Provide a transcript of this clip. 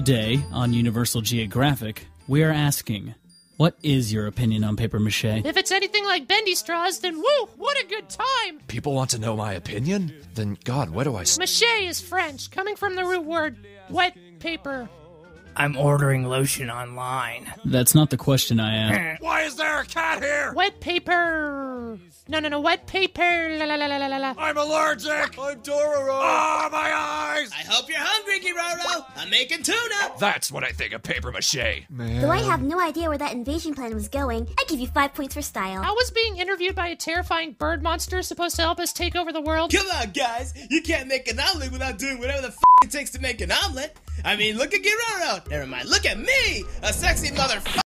Today, on Universal Geographic, we are asking, what is your opinion on paper mache? If it's anything like bendy straws, then woo, what a good time! People want to know my opinion? Then, God, where do I s- Mache is French, coming from the root word wet paper. I'm ordering lotion online. That's not the question I asked. Why is there a cat here? Wet paper. No, no, no, wet paper. La la la la la la la. I'm allergic! I'm Dororo! Ah, my eyes! I hope you're hungry, Giroro. I'm making tuna. That's what I think of paper mache. Though I have no idea where that invasion plan was going, I give you five points for style. I was being interviewed by a terrifying bird monster supposed to help us take over the world? Come on, guys. You can't make an omelet without doing whatever the f- it takes to make an omelet. I mean, look at Giroro. Never mind. Look at me, a sexy motherfucker.